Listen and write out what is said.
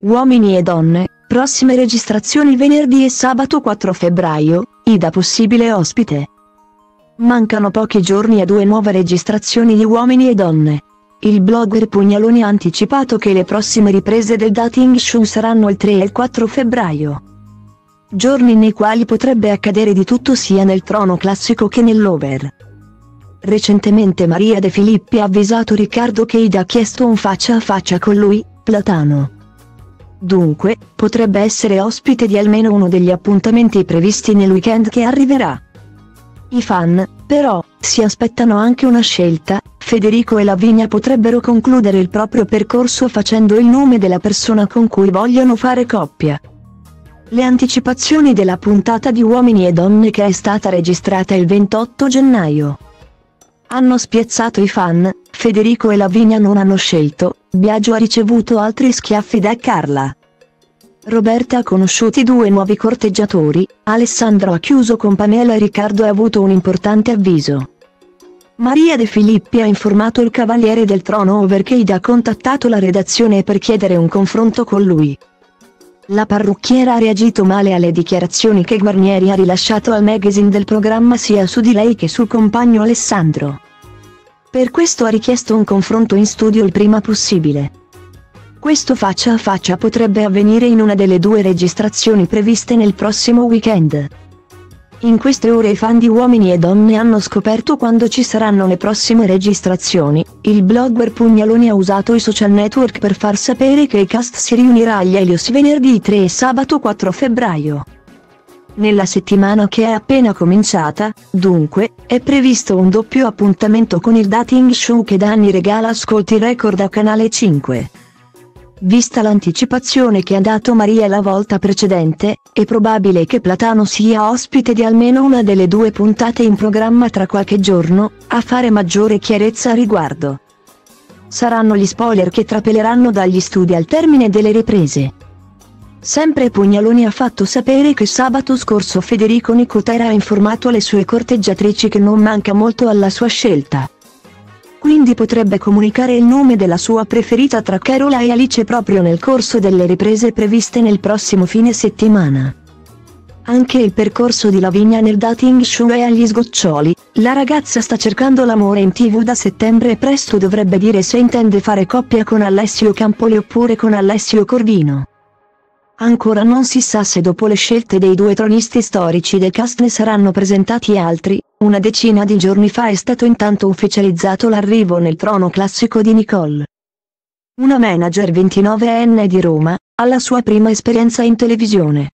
Uomini e donne, prossime registrazioni venerdì e sabato 4 febbraio, Ida possibile ospite. Mancano pochi giorni a due nuove registrazioni di Uomini e donne. Il blogger Pugnaloni ha anticipato che le prossime riprese del dating show saranno il 3 e il 4 febbraio. Giorni nei quali potrebbe accadere di tutto sia nel trono classico che nell'over. Recentemente Maria De Filippi ha avvisato Riccardo che Ida ha chiesto un faccia a faccia con lui, Platano. Dunque, potrebbe essere ospite di almeno uno degli appuntamenti previsti nel weekend che arriverà. I fan, però, si aspettano anche una scelta, Federico e Lavinia potrebbero concludere il proprio percorso facendo il nome della persona con cui vogliono fare coppia. Le anticipazioni della puntata di Uomini e Donne che è stata registrata il 28 gennaio. Hanno spiazzato i fan, Federico e Lavinia non hanno scelto, Biagio ha ricevuto altri schiaffi da Carla. Roberta ha conosciuto i due nuovi corteggiatori, Alessandro ha chiuso con Pamela e Riccardo ha avuto un importante avviso. Maria De Filippi ha informato il Cavaliere del Trono perché Ida ha contattato la redazione per chiedere un confronto con lui. La parrucchiera ha reagito male alle dichiarazioni che Guarnieri ha rilasciato al magazine del programma sia su di lei che sul compagno Alessandro. Per questo ha richiesto un confronto in studio il prima possibile. Questo faccia a faccia potrebbe avvenire in una delle due registrazioni previste nel prossimo weekend. In queste ore i fan di Uomini e Donne hanno scoperto quando ci saranno le prossime registrazioni, il blogger Pugnaloni ha usato i social network per far sapere che il cast si riunirà agli Helios venerdì 3 e sabato 4 febbraio. Nella settimana che è appena cominciata, dunque, è previsto un doppio appuntamento con il dating show che da anni regala ascolti record a Canale 5. Vista l'anticipazione che ha dato Maria la volta precedente, è probabile che Platano sia ospite di almeno una delle due puntate in programma tra qualche giorno, a fare maggiore chiarezza a riguardo. Saranno gli spoiler che trapeleranno dagli studi al termine delle riprese. Sempre Pugnaloni ha fatto sapere che sabato scorso Federico Nicotera ha informato le sue corteggiatrici che non manca molto alla sua scelta. Quindi potrebbe comunicare il nome della sua preferita tra Carola e Alice proprio nel corso delle riprese previste nel prossimo fine settimana. Anche il percorso di Lavinia nel dating show è agli sgoccioli, la ragazza sta cercando l'amore in tv da settembre e presto dovrebbe dire se intende fare coppia con Alessio Campoli oppure con Alessio Corvino. Ancora non si sa se dopo le scelte dei due tronisti storici del cast ne saranno presentati altri, una decina di giorni fa è stato intanto ufficializzato l'arrivo nel trono classico di Nicole. Una manager 29enne di Roma, alla sua prima esperienza in televisione.